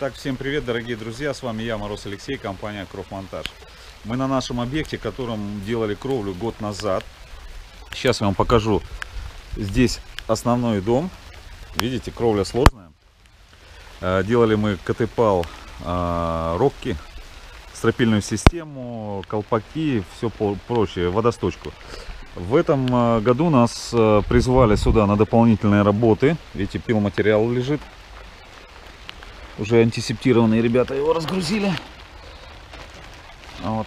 Итак, всем привет, дорогие друзья, с вами я, Мороз Алексей, компания Кровмонтаж. Мы на нашем объекте, которым делали кровлю год назад. Сейчас я вам покажу. Здесь основной дом. Видите, кровля сложная. Э, делали мы КТПАЛ э, робки, стропильную систему, колпаки, все прочее, водосточку. В этом э, году нас призвали сюда на дополнительные работы. Видите, пилматериал лежит уже антисептированные ребята его разгрузили. Вот.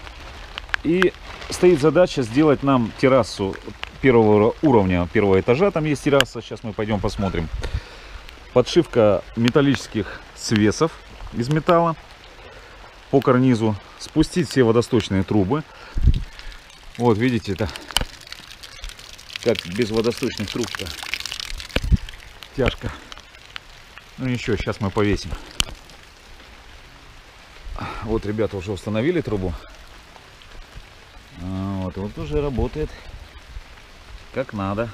И стоит задача сделать нам террасу первого уровня, первого этажа. Там есть терраса, сейчас мы пойдем посмотрим. Подшивка металлических свесов из металла по карнизу. Спустить все водосточные трубы. Вот, видите, это как без водосточных труб-то. Тяжко. Ну ничего, сейчас мы повесим. Вот ребята уже установили трубу. А, вот, вот уже работает как надо.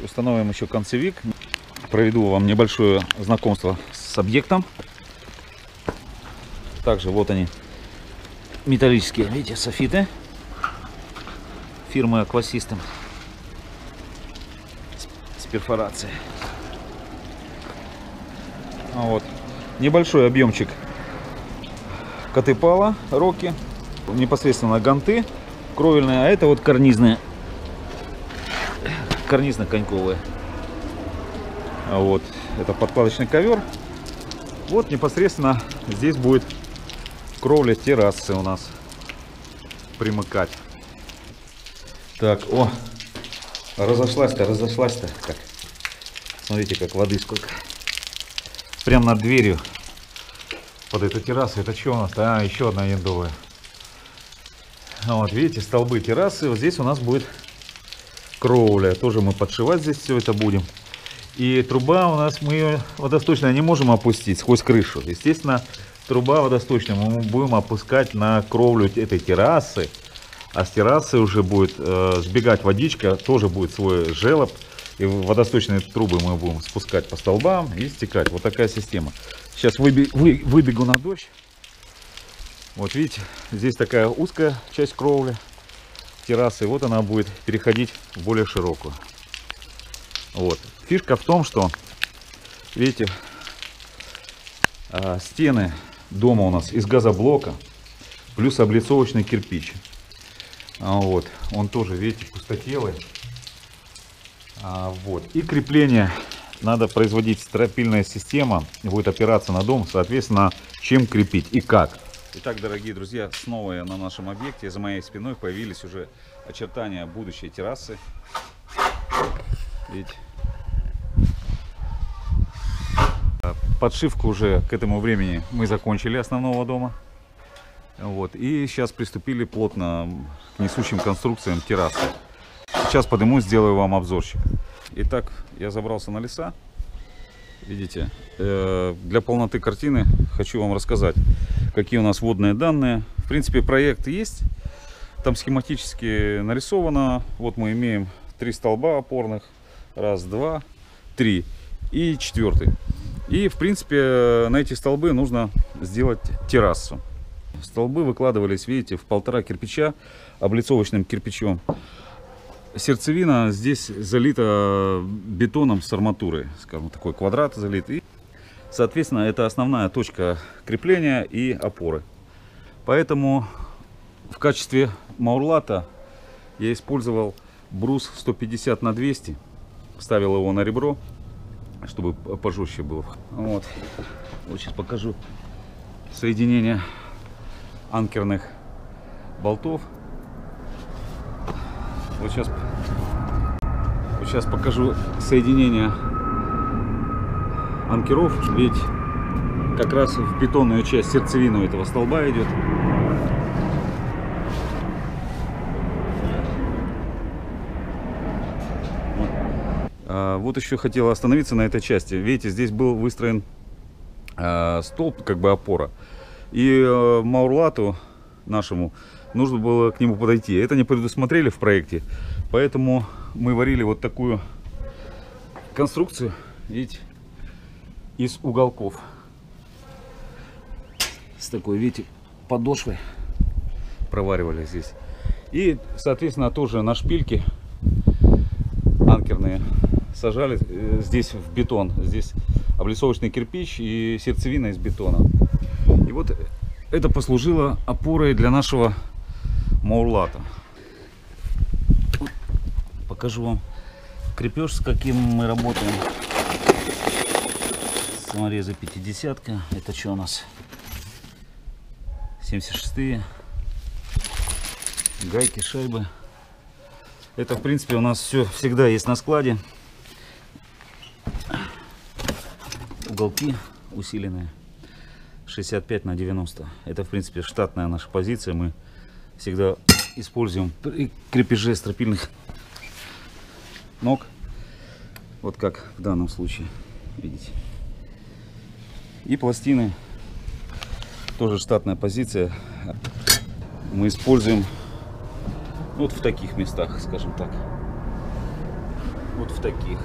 Установим еще концевик. Проведу вам небольшое знакомство с объектом. Также вот они, металлические, видите, софиты фирмы Aquasystem с перфорацией. Вот небольшой объемчик Катыпала, роки, непосредственно ганты кровельные, а это вот карнизные, карнизно-коньковые. А вот, это подкладочный ковер. Вот непосредственно здесь будет кровля террасы у нас примыкать. Так, о, разошлась-то, разошлась-то. Смотрите, как воды сколько. Прям над дверью под эту террасу. Это что у нас? А, еще одна яндовая. Вот, видите, столбы террасы. Вот здесь у нас будет кровля. Тоже мы подшивать здесь все это будем. И труба у нас, мы ее водосточная не можем опустить сквозь крышу. Естественно, труба водосточная мы будем опускать на кровлю этой террасы. А с террасы уже будет э, сбегать водичка, тоже будет свой желоб. И водосточные трубы мы будем спускать по столбам и стекать. Вот такая система. Сейчас выбе, вы, выбегу на дождь. Вот видите, здесь такая узкая часть кровли террасы. Вот она будет переходить в более широкую. Вот. Фишка в том, что, видите, а, стены дома у нас из газоблока, плюс облицовочный кирпич. А, вот. Он тоже, видите, пустотелый. А, вот. И крепление надо производить стропильная система, будет опираться на дом, соответственно, чем крепить и как. Итак, дорогие друзья, снова я на нашем объекте. За моей спиной появились уже очертания будущей террасы. Видите? Подшивку уже к этому времени мы закончили основного дома. Вот. И сейчас приступили плотно к несущим конструкциям террасы. Сейчас подниму, сделаю вам обзорчик. Итак, я забрался на леса. Видите, э, для полноты картины хочу вам рассказать, какие у нас водные данные. В принципе, проект есть. Там схематически нарисовано. Вот мы имеем три столба опорных. Раз, два, три. И четвертый. И, в принципе, на эти столбы нужно сделать террасу. Столбы выкладывались, видите, в полтора кирпича облицовочным кирпичом сердцевина здесь залита бетоном с арматурой. Скажем, такой квадрат залит. И, соответственно, это основная точка крепления и опоры. Поэтому в качестве маурлата я использовал брус 150 на 200. Ставил его на ребро, чтобы пожестче было. Вот. Вот сейчас покажу соединение анкерных болтов вот сейчас, вот сейчас покажу соединение анкеров. Ведь как раз в бетонную часть сердцевину этого столба идет. А, вот еще хотел остановиться на этой части. Видите, здесь был выстроен а, столб, как бы опора. И а, Маурлату нашему нужно было к нему подойти. Это не предусмотрели в проекте, поэтому мы варили вот такую конструкцию, видите, из уголков. с такой, видите, подошвой проваривали здесь. И, соответственно, тоже на шпильке анкерные сажали э, здесь в бетон. Здесь облицовочный кирпич и сердцевина из бетона. И вот это послужило опорой для нашего маурлата. Покажу вам крепеж, с каким мы работаем. Саморезы 50 -ка. Это что у нас? 76 гайки, шайбы. Это, в принципе, у нас все всегда есть на складе. Уголки усиленные. 65 на 90. Это, в принципе, штатная наша позиция. Мы всегда используем при крепеже стропильных ног. Вот как в данном случае, видите. И пластины. Тоже штатная позиция. Мы используем вот в таких местах, скажем так. Вот в таких.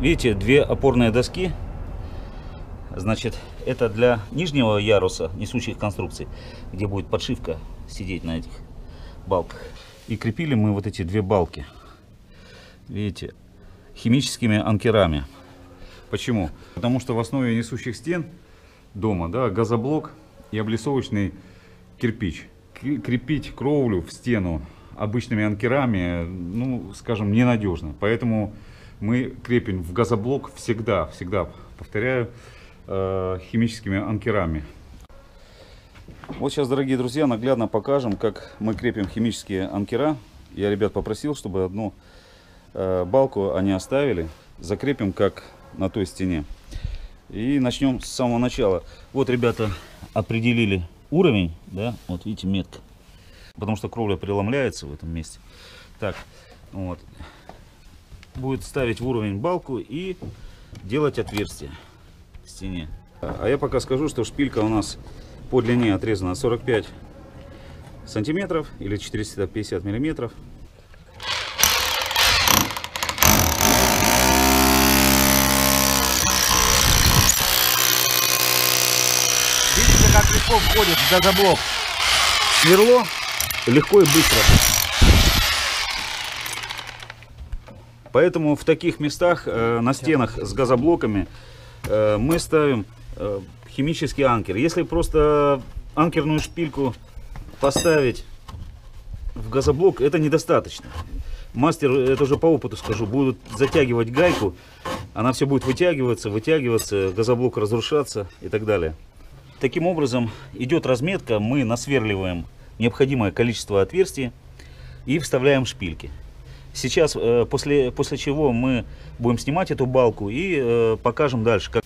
Видите, две опорные доски. Значит, это для нижнего яруса несущих конструкций, где будет подшивка сидеть на этих балках. И крепили мы вот эти две балки. Видите, химическими анкерами. Почему? Потому что в основе несущих стен дома да, газоблок и облицовочный кирпич. Крепить кровлю в стену обычными анкерами, ну, скажем, ненадежно. Поэтому мы крепим в газоблок всегда, всегда, повторяю, э, химическими анкерами. Вот сейчас, дорогие друзья, наглядно покажем, как мы крепим химические анкера. Я ребят попросил, чтобы одну э, балку они оставили. Закрепим, как на той стене. И начнем с самого начала. Вот ребята определили уровень, да, вот видите метка. Потому что кровля преломляется в этом месте. Так, вот. Будет ставить в уровень балку и делать отверстие стене. А я пока скажу, что шпилька у нас по длине отрезана 45 сантиметров или 450 миллиметров. легко входит в газоблок. Сверло легко и быстро. Поэтому в таких местах э, на стенах с газоблоками мы ставим э, химический анкер. Если просто анкерную шпильку поставить в газоблок, это недостаточно. Мастер, это уже по опыту скажу, будут затягивать гайку, она все будет вытягиваться, вытягиваться, газоблок разрушаться и так далее. Таким образом идет разметка, мы насверливаем необходимое количество отверстий и вставляем шпильки. Сейчас, э, после, после чего мы будем снимать эту балку и э, покажем дальше. Как...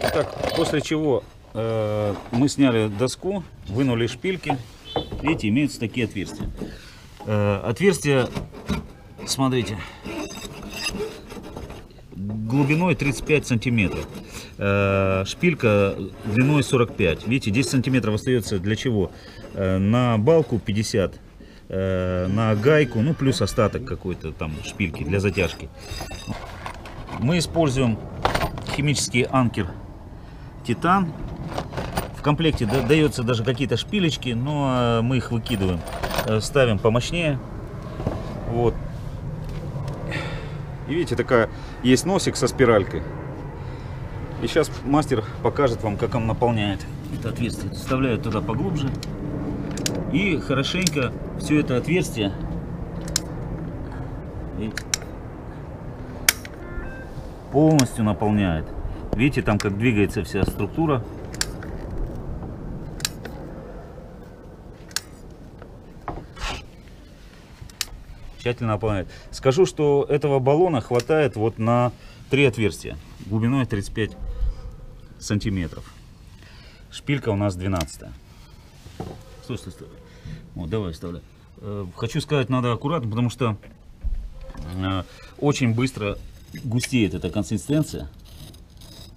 Итак, после чего э, мы сняли доску, вынули шпильки. Видите, имеются такие отверстия. Отверстия, смотрите, глубиной 35 сантиметров. Э, шпилька длиной 45. Видите, 10 сантиметров остается для чего? Э, на балку 50, э, на гайку, ну плюс остаток какой-то там шпильки для затяжки. Мы используем химический анкер Титан. В комплекте дается даже какие-то шпилечки, но мы их выкидываем. Ставим помощнее. Вот. И видите, такая есть носик со спиралькой. И сейчас мастер покажет вам, как он наполняет это отверстие. Вставляют туда поглубже. И хорошенько все это отверстие полностью наполняет. Видите, там как двигается вся структура. Тщательно наполняет. Скажу, что этого баллона хватает вот на три отверстия глубиной 35 сантиметров. Шпилька у нас 12. Стой, стой, стой. Вот, давай вставляй. Э, хочу сказать, надо аккуратно, потому что э, очень быстро густеет эта консистенция.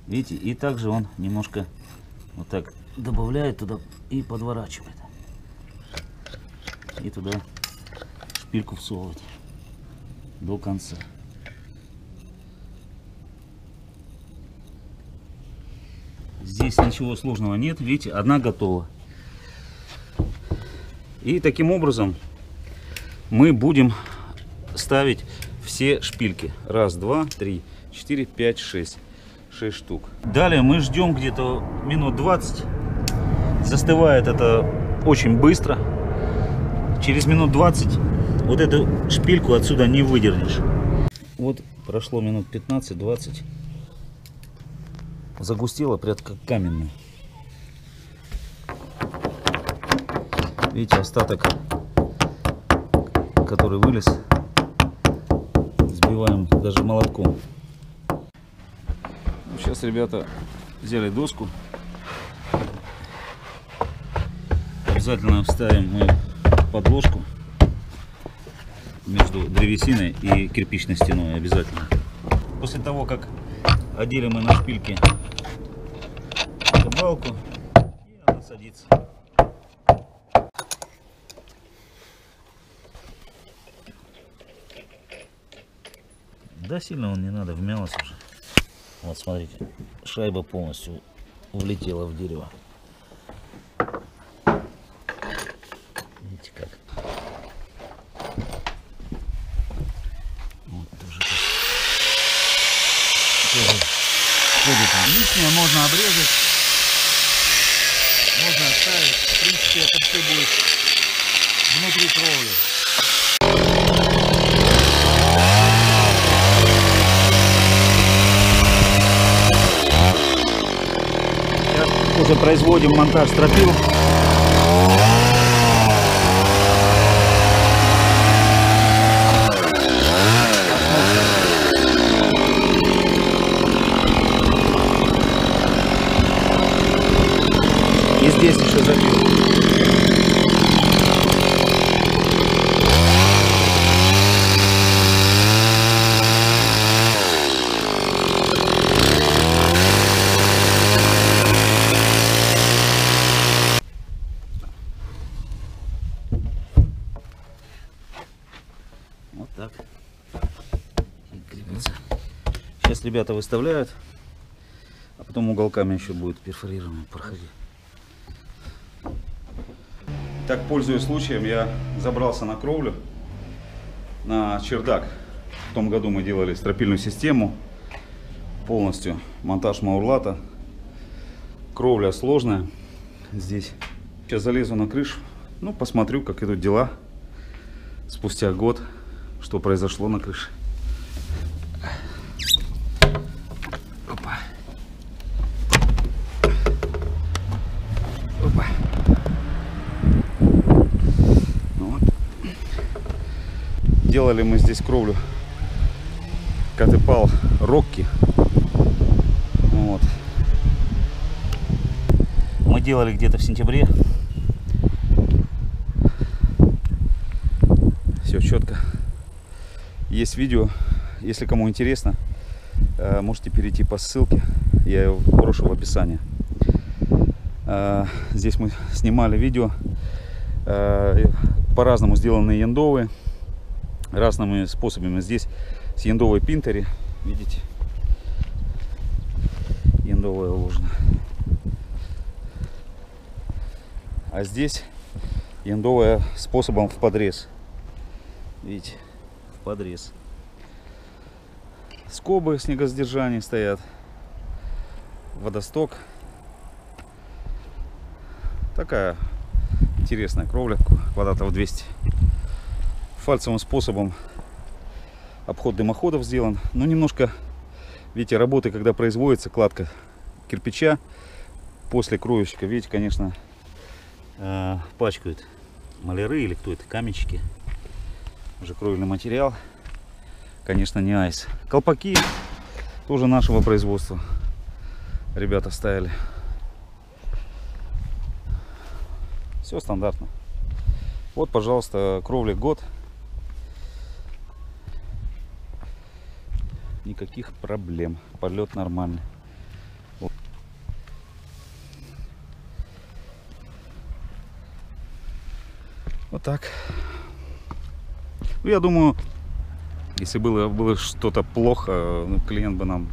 Видите, и также он немножко вот так добавляет туда и подворачивает. И туда шпильку всовывает до конца. Здесь ничего сложного нет. Видите, одна готова. И таким образом мы будем ставить все шпильки. Раз, два, три, четыре, пять, шесть. Шесть штук. Далее мы ждем где-то минут 20. Застывает это очень быстро. Через минут 20 вот эту шпильку отсюда не выдернешь. Вот прошло минут 15-20. Загустело прям как каменный. Видите, остаток, который вылез, сбиваем даже молотком. Сейчас ребята взяли доску. Обязательно вставим мы подложку между древесиной и кирпичной стеной обязательно. После того, как одели мы на шпильки балку, и она садится. Да, сильно он не надо, вмялось уже. Вот смотрите, шайба полностью влетела в дерево. Видите как? Вот тоже, так. тоже ходит. Лишнее можно обрезать, можно оставить. В принципе, это все будет внутри кровли. Уже производим монтаж стропил. И здесь еще забил. Ребята выставляют, а потом уголками еще будет перфорировано проходить. Так, пользуясь случаем, я забрался на кровлю, на чердак. В том году мы делали стропильную систему, полностью монтаж маурлата. Кровля сложная здесь. Сейчас залезу на крышу, ну, посмотрю, как идут дела спустя год, что произошло на крыше. Опа. Опа. Ну Вот. Делали мы здесь кровлю, катепал Рокки. Вот. Мы делали где-то в сентябре. Все четко. Есть видео, если кому интересно, э, можете перейти по ссылке, я его брошу в описании. Э, Здесь мы снимали видео, э, по-разному сделаны яндовые, разными способами. Здесь с яндовой пинтери, видите, яндовая уложена. А здесь яндовая способом в подрез. Видите, в подрез. Скобы снегосдержания стоят. Водосток. Такая интересная кровля, квадратов 200. Фальцевым способом обход дымоходов сделан. Но немножко, видите, работы, когда производится кладка кирпича после кровельщика, видите, конечно, э, пачкают маляры или кто это, каменщики. уже кровельный материал. Конечно, не айс. Колпаки тоже нашего производства. Ребята ставили. Все стандартно. Вот, пожалуйста, кровля год. Никаких проблем. Полет нормальный. Вот. Так. Ну, я думаю, если было, было что-то плохо, ну, клиент бы нам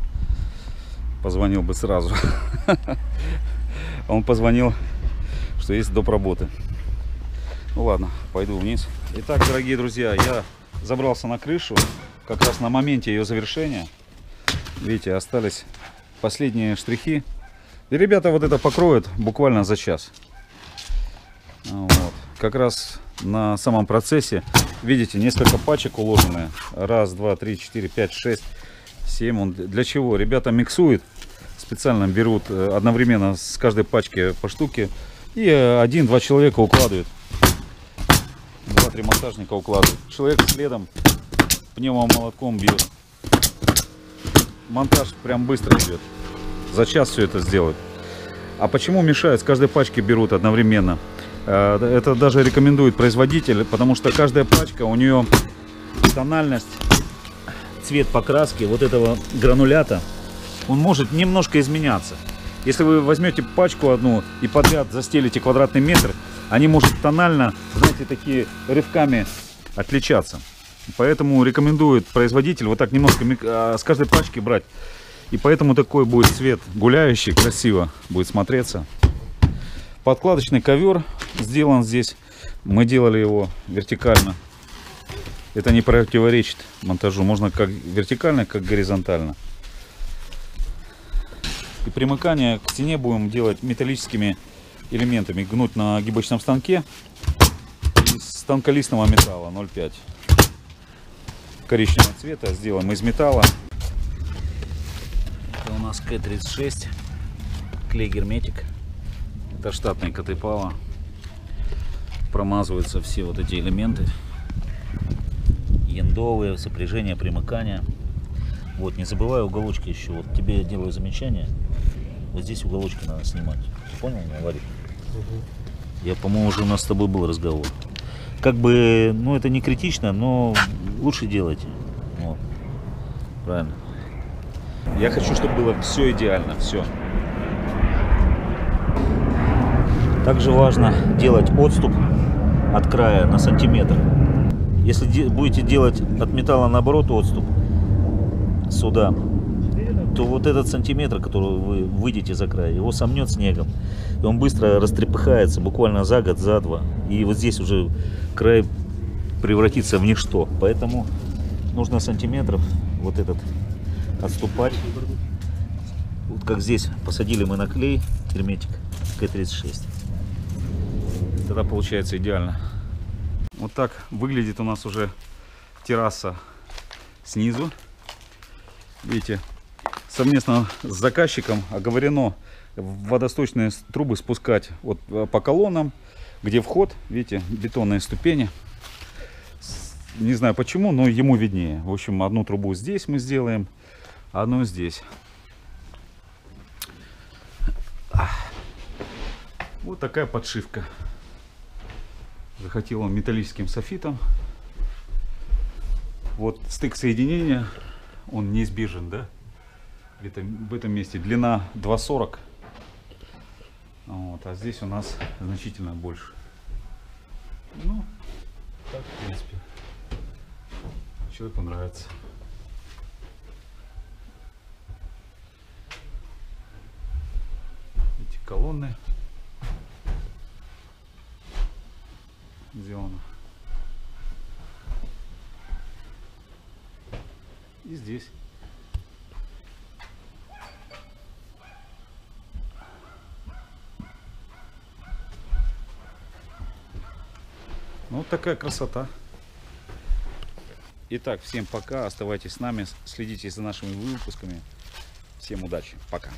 позвонил бы сразу. Он позвонил, что есть доп. работы. Ну ладно, пойду вниз. Итак, дорогие друзья, я забрался на крышу, как раз на моменте ее завершения. Видите, остались последние штрихи. И ребята вот это покроют буквально за час. Вот. Как раз на самом процессе, видите, несколько пачек уложены. Раз, два, три, четыре, пять, шесть, семь. Он для чего? Ребята миксуют, специально берут э, одновременно с каждой пачки по штуке. И э, один-два человека укладывают. Два-три монтажника укладывают. Человек следом пневмомолотком бьет. Монтаж прям быстро идет. За час все это сделают. А почему мешают? С каждой пачки берут одновременно. Э, Это даже рекомендует производитель, потому что каждая пачка, у нее тональность, цвет покраски вот этого гранулята, он может немножко изменяться. Если вы возьмете пачку одну и подряд застелите квадратный метр, они может тонально, знаете, такие рывками отличаться. Поэтому рекомендует производитель вот так немножко а, с каждой пачки брать. И поэтому такой будет цвет гуляющий, красиво будет смотреться. Подкладочный ковер сделан здесь. Мы делали его вертикально. Это не противоречит монтажу. Можно как вертикально, как горизонтально. И примыкание к стене будем делать металлическими элементами. Гнуть на гибочном станке из тонколистного металла 0,5 коричневого цвета. Сделаем из металла. Это у нас К-36. Клей герметик. Это штатный Катепала. Промазываются все вот эти элементы. Яндовые, сопряжение, примыкания. Вот, не забывай уголочки еще. Вот тебе я делаю замечание. Вот здесь уголочки надо снимать. Понял меня, Варик? Я, по-моему, уже у нас с тобой был разговор. Как бы, ну, это не критично, но лучше делайте. Вот. Правильно. Я хочу, чтобы было все идеально, все. Также важно делать отступ от края на сантиметр. Если де- будете делать от металла наоборот отступ сюда, то вот этот сантиметр, который вы выйдете за край, его сомнет снегом. И он быстро растрепыхается, буквально за год, за два. И вот здесь уже край превратится в ничто. Поэтому нужно сантиметров вот этот отступать. Вот как здесь посадили мы на клей герметик К-36. Тогда получается идеально. Вот так выглядит у нас уже терраса снизу. Видите, совместно с заказчиком оговорено водосточные трубы спускать вот э, по колоннам, где вход, видите, бетонные ступени. Не знаю почему, но ему виднее. В общем, одну трубу здесь мы сделаем, одну здесь. Вот такая подшивка. Захотел он металлическим софитом. Вот стык соединения, он неизбежен, да? Где-то в этом месте длина 2,40. Вот, а здесь у нас значительно больше. Ну, так, в принципе, человеку нравится. Эти колонны сделано. И здесь. Такая красота. Итак, всем пока. Оставайтесь с нами. Следите за нашими выпусками. Всем удачи. Пока.